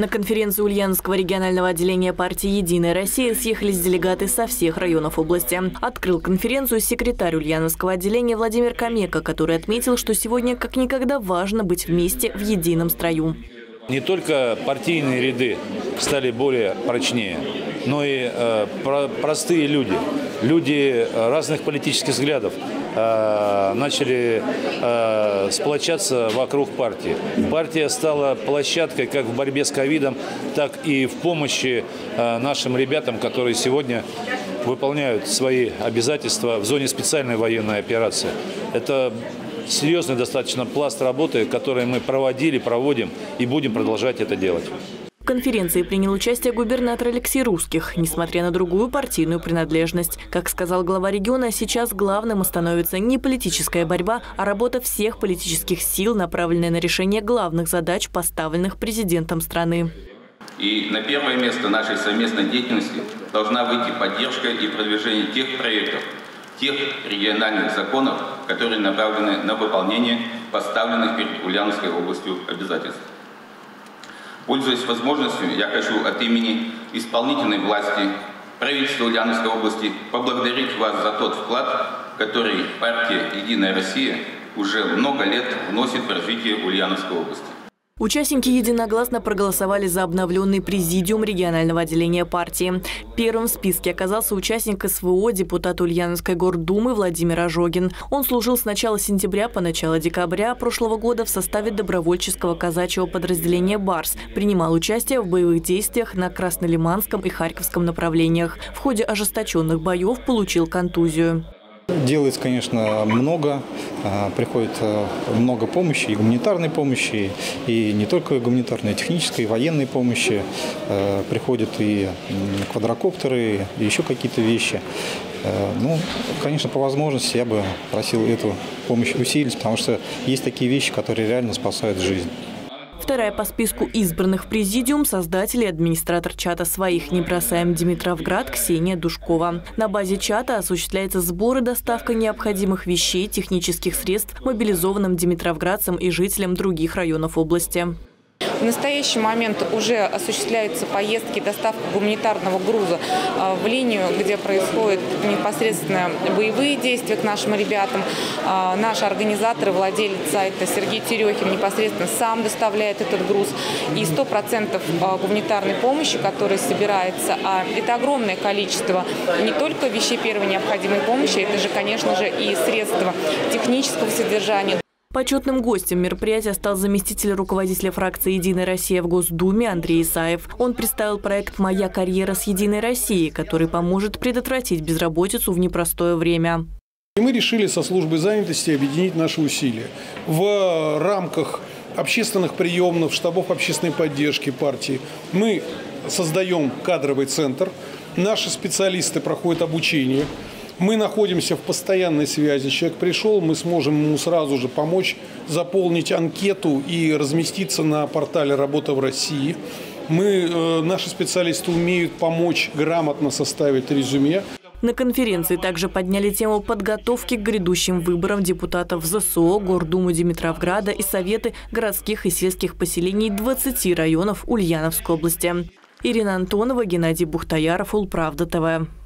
На конференцию Ульяновского регионального отделения партии «Единая Россия» съехались делегаты со всех районов области. Открыл конференцию секретарь Ульяновского отделения Владимир Камека, который отметил, что сегодня как никогда важно быть вместе в едином строю. Не только партийные ряды стали более прочнее, но и э, про простые люди, люди разных политических взглядов э, начали э, сплочаться вокруг партии. Партия стала площадкой как в борьбе с ковидом, так и в помощи э, нашим ребятам, которые сегодня выполняют свои обязательства в зоне специальной военной операции. Это серьезный достаточно пласт работы, который мы проводили, проводим и будем продолжать это делать. В конференции принял участие губернатор Алексей Русских, несмотря на другую партийную принадлежность. Как сказал глава региона, сейчас главным становится не политическая борьба, а работа всех политических сил, направленная на решение главных задач, поставленных президентом страны. И на первое место нашей совместной деятельности должна выйти поддержка и продвижение тех проектов, тех региональных законов, которые направлены на выполнение поставленных перед Ульяновской областью обязательств. Пользуясь возможностью, я хочу от имени исполнительной власти правительства Ульяновской области поблагодарить вас за тот вклад, который партия «Единая Россия» уже много лет вносит в развитие Ульяновской области. Участники единогласно проголосовали за обновленный президиум регионального отделения партии. Первым в списке оказался участник СВО, депутат Ульяновской гордумы Владимир Ожогин. Он служил с начала сентября по начало декабря прошлого года в составе добровольческого казачьего подразделения «Барс». Принимал участие в боевых действиях на Краснолиманском и Харьковском направлениях. В ходе ожесточенных боев получил контузию. Делается, конечно, много. А, приходит э, много помощи, и гуманитарной помощи, и не только гуманитарной, и технической, и военной помощи. Э, приходят и квадрокоптеры, и еще какие-то вещи. Э, ну, конечно, по возможности я бы просил эту помощь усилить, потому что есть такие вещи, которые реально спасают жизнь. Вторая по списку избранных в президиум – создатель и администратор чата «Своих не бросаем Димитровград» Ксения Душкова. На базе чата осуществляется сбор и доставка необходимых вещей, технических средств мобилизованным димитровградцам и жителям других районов области. В настоящий момент уже осуществляются поездки, доставка гуманитарного груза а, в линию, где происходят непосредственно боевые действия к нашим ребятам. А, Наш организатор, владелец сайта Сергей Терехин непосредственно сам доставляет этот груз. И 100% а, гуманитарной помощи, которая собирается, а это огромное количество не только вещей первой необходимой помощи, это же, конечно же, и средства технического содержания, Почетным гостем мероприятия стал заместитель руководителя фракции «Единая Россия» в Госдуме Андрей Исаев. Он представил проект «Моя карьера с Единой Россией», который поможет предотвратить безработицу в непростое время. Мы решили со службой занятости объединить наши усилия. В рамках общественных приемных, штабов общественной поддержки партии мы создаем кадровый центр. Наши специалисты проходят обучение – мы находимся в постоянной связи. Человек пришел, мы сможем ему сразу же помочь заполнить анкету и разместиться на портале «Работа в России». Мы, э, наши специалисты умеют помочь грамотно составить резюме. На конференции также подняли тему подготовки к грядущим выборам депутатов ЗСО, Гордуму Димитровграда и Советы городских и сельских поселений 20 районов Ульяновской области. Ирина Антонова, Геннадий Бухтаяров, Улправда ТВ.